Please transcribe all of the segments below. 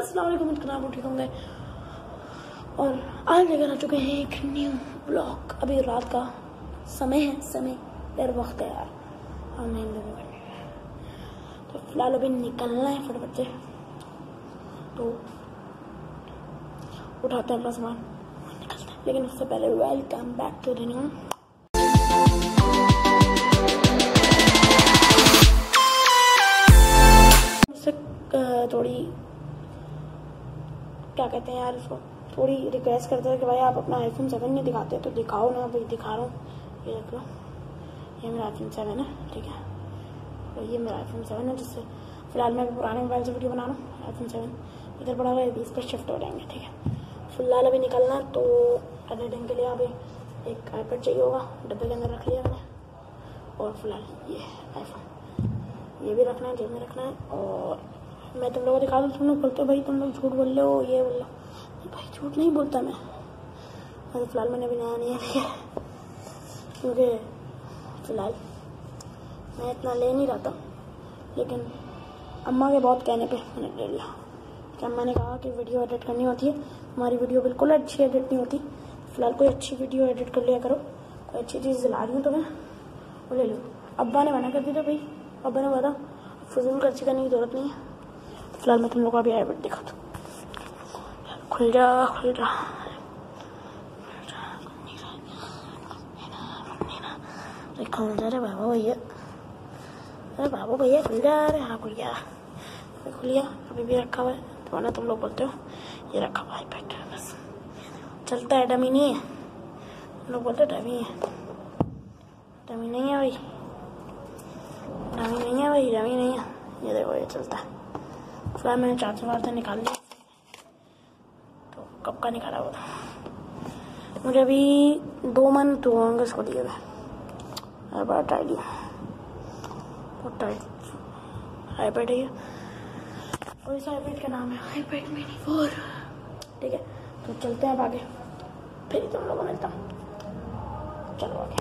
असलम आप ठीक होंगे और आज लेकर आ चुके हैं एक न्यू ब्लॉग अभी रात का समय है समय यार वक्त है यार। और लोगों तो फ़िलहाल अभी निकलना है फटाफट से। तो उठाते हैं अपना सामान। निकलते हैं। लेकिन उससे पहले welcome back to the new मुझसे अ, थोड़ी क्या कहते हैं यार उसको थोड़ी रिक्वेस्ट करते हैं कि भाई आप अपना आईफोन सेवन नहीं दिखाते तो दिखाओ ना, भाई दिखा रहा हूँ। ये देख लो। ये मेरा आईफोन सेवन है, ठीक है। और ये मेरा आईफोन सेवन है, जिससे फ़िलहाल मैं पुराने मोबाइल से वीडियो बना रहा हूँ आईफोन सेवन इधर पड़ा हुआ है इस पर शिफ्ट हो जाएँगे, ठीक है। फ़िलहाल अभी निकलना है तो एडिटिंग के लिए अभी एक आईपैड चाहिए होगा, डब्बे के अंदर रख लिया मैंने और फ़िलहाल ये आईफोन ये भी रखना है जेब में रखना है, और मैं तुम लोगों को दिखा दूँ तुम लोग बोलते हो, भाई, तुम लोग झूठ बोल रहे हो, ये बोल रहे हो। भाई, झूठ नहीं बोलता मैं। अभी फ़िलहाल मैंने अभी नया नहीं लिया क्योंकि फ़िलहाल मैं इतना ले नहीं रहा था लेकिन अम्मा के बहुत कहने पे मैंने ले लिया। कि अम्मा ने कहा कि वीडियो एडिट करनी होती है। हमारी वीडियो बिल्कुल अच्छी एडिट नहीं होती। फ़िलहाल कोई अच्छी वीडियो एडिट कर लिया करो। कोई अच्छी चीज़ दिला रही हूँ तो मैं वो ले लो। अब्बा ने मना कर दी था, भाई, अब्बा ने बोला फजूल खर्ची करने की ज़रूरत नहीं है। फ़िलहाल मैं तुम लोग को अभी आईबेट दिखा दूँ खुल जा खुल जा। खुल जा रे बाबा भैया। अरे बाबू भैया, खुल जा। अरे हाँ खुल गया। खुल गया। अभी भी रखा हुआ है। तो वरना तुम लोग बोलते हो, ये रखा हुआ है आईपैड बस। चलता है, डमी नहीं है। लोग बोलते डमी है। डमी नहीं है भाई। डमी नहीं है भाई, डमी नहीं है। ये देखो, ये चलता है। फ़िलहाल मैंने चार्जर वार्जर निकाल लिया। तो कब का निकाला हुआ था मुझे अभी दो मंथ हुए होंगे इसको दिए हुए। बड़ा टाइट बहुत टाइट आईपैड है और इस आईपैड का नाम है आईपैड मिनी फोर ठीक है तो चलते हैं अब आगे। फिर तुम लोगों मिलता हूँ। चलो आगे।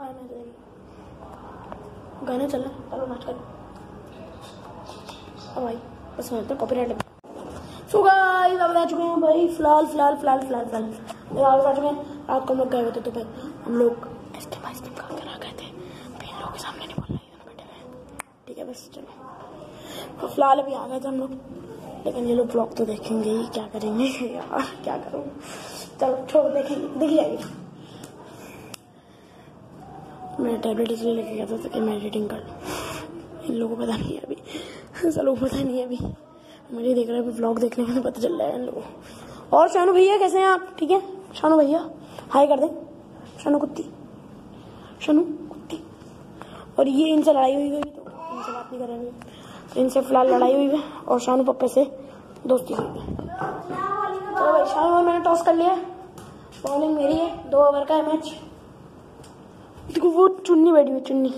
और मैं तो गाने चल रहे चलो नाच कर। भाई बस मैं कॉपीराइट लगा। सो गाइस अब आ चुके हैं भाई, फ़िलहाल फ़िलहाल फ़िलहाल फ़िलहाल फ़िलहाल। आगे आ चुके हैं रात को हम लोग गए थे तो फिर हम लोग आइसक्रीम आइसक्रीम खा कर आ गए थे फिर लोगों के सामने नहीं बोल रहे बैठे हुए ठीक है, बस चलो। तो फ़िलहाल अभी आ गए थे हम लोग, लेकिन ये लोग ब्लॉग तो देखेंगे ही, क्या करेंगे? यार, क्या करूँ? चलो, छोड़ देखेंगे दिख जाएगी मैं टैबलेट इसलिए लेके गया था ताकि मैं एडिटिंग कर लूँ। इन लोगों को पता नहीं अभी। चलो, पता नहीं अभी। मुझे देख रहा है ब्लॉग देखने में पता चल रहा है लोगों और शानू भैया, कैसे हैं आप? ठीक है? शानू भैया हाय कर दें। शानू कुत्ती। शानू कुत्ती। और ये इनसे लड़ाई हुई हुई तो इनसे बात नहीं कर रहे तो इनसे फ़िलहाल लड़ाई हुई है, और शानू पप्पे से दोस्ती हुई है। तो भाई, शानू और मैंने टॉस कर लिया। बॉलिंग मेरी है, दो ओवर का है मैच देखो, वो चुन्नी बैठी हुई चुन्नी।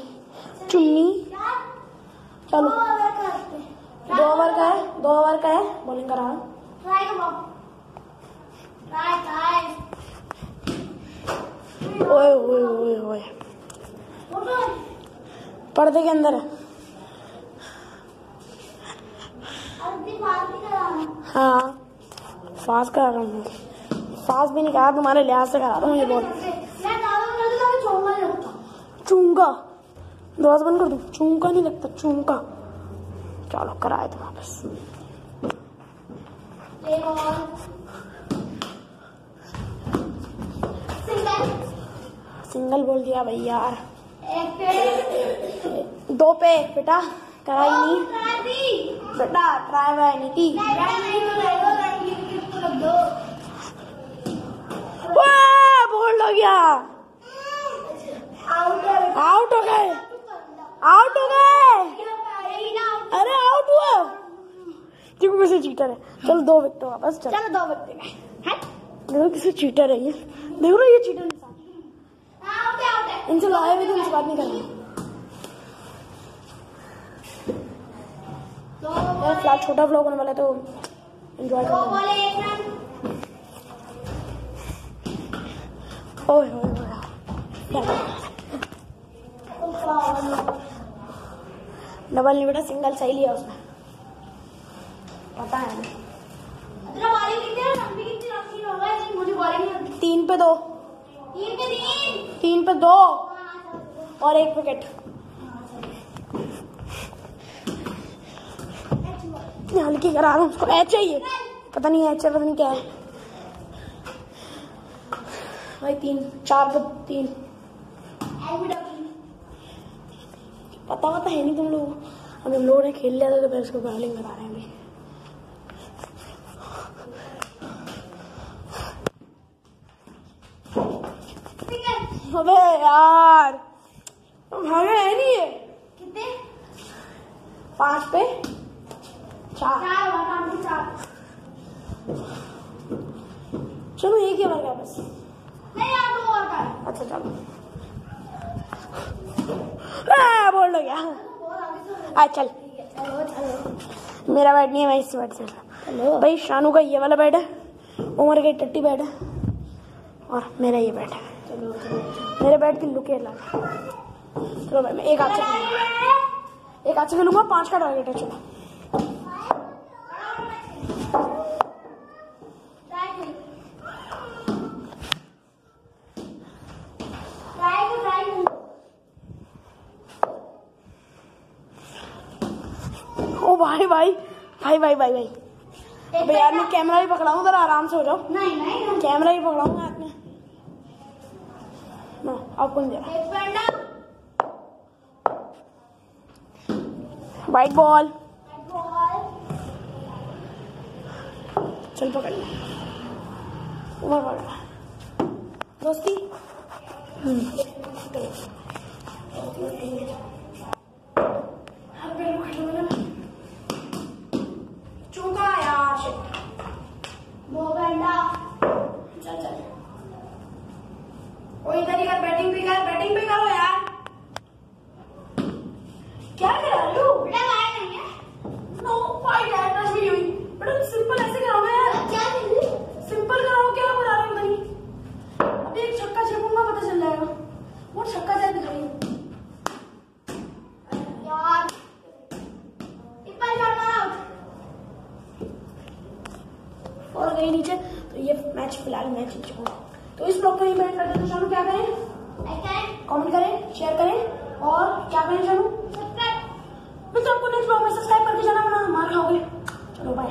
चुन्नी। चलो। दो ओवर का है दो ओवर का है बॉलिंग करा रहा ओए ओए ओए ओए। पर्दे के अंदर। हाँ फास्ट करा रहा हूँ फास्ट भी नहीं करा तुम्हारे लिहाज से करा रहा हूँ ये बॉल चूँगा दरवाज़ा बंद कर दो? चूँगा नहीं लगता चूँगा। चलो कराए तुम वापस सिंगल बोल दिया भाई भैया दो पे बेटा कराई नहीं। बेटा ट्राई वाई नहीं की बोल्ड हो गया आउट हो गए। आउट हो गए। अरे आउट हुआ। देखो कैसे चीटर है। चलो दो विकेट वापस चलो। चलो दो बच्चे देखो किसे चीटर है ये। देखो ना ये चीटर इंसान आउट है आउट है इनसे लाए हुए थे इनसे बात नहीं करनी। फ़िलहाल छोटा ब्लॉग होने वाला है तो एंजॉय दो करना। बॉल एक रन। ओए ओए ओए। डबल नहीं बेटा सिंगल सही लिया उसने। पता है तीन पे दो। तीन पे तीन? तीन पे दो। हाँ, और एक विकेट हल्की करा रहा हूँ उसको। एच चाहिए। पता नहीं एच है पता नहीं क्या है। भाई तीन चार पे तीन। पता पता है नहीं तुम लोग। अब हम लोगों ने खेल लिया था तो फिर उसको बॉलिंग बता रहे हैं अबे यार भागे है नहीं ये? कितने? पाँच पे? चार। चार चार। चलो एक ही बन गया बस नहीं यार दो और अच्छा चलो। आ, बोल हो। गया और आगे चलो आ चल। चलो चलो मेरा बैट नहीं है मैं इस बैड से भाई शानू का ये वाला बैट है उमर का टट्टी बैट है और मेरा ये बैट है। चलो चलो मेरे बैट की लुक ही है। चलो भाई मैं एक से एक से खेलूँगा पाँच का टारगेट है चलो। भाई भाई भाई भाई भाई भाई। अबे यार मैं कैमरा भी पकड़ाऊं जरा आराम से हो जाओ। नहीं नहीं। कैमरा भी पकड़ाऊँगा हाथ में ना आपको नहीं दे रहा एक पेंडा वाइट बॉल चल पकड़ उमर पकड़। दोस्ती चूका यार shit. दो पेंडा चल चल। वो इधर ही कर बैटिंग भी कर बैटिंग भी करो यार क्या कर रहे हो बेटा लाए नहीं है नो फाइट यार टच भी नहीं हुई बेटा सिंपल ऐसे कराओगे यार क्या दिल्ली सिंपल कराओ क्या बता रहे हो पता नहीं अभी एक छक्का छेपूँगा पता चल जाएगा वो छक्का शायद दिखाई यार टिप्पल शॉट आउट और गई नीचे तो ये मैच फ़िलहाल मैं जीत चुका हूँ। तो इस ब्लॉग को ही मैंने करते तो शानू क्या करें? कमेंट करें शेयर करें और क्या करें शानू? सब्सक्राइब मैं तो आपको नेक्स्ट ब्लॉग में सब्सक्राइब करके जाना वरना मार खाओगे चलो बाय